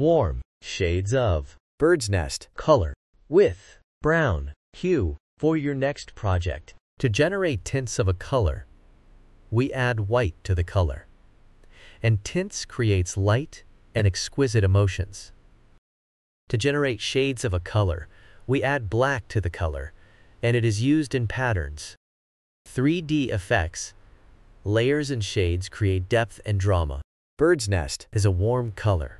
warm shades of bird's nest, color with brown hue for your next project. To generate tints of a color, we add white to the color. And tints creates light and exquisite emotions. To generate shades of a color, we add black to the color, and it is used in patterns. 3D effects, layers and shades create depth and drama. bird's nest, Is a warm color,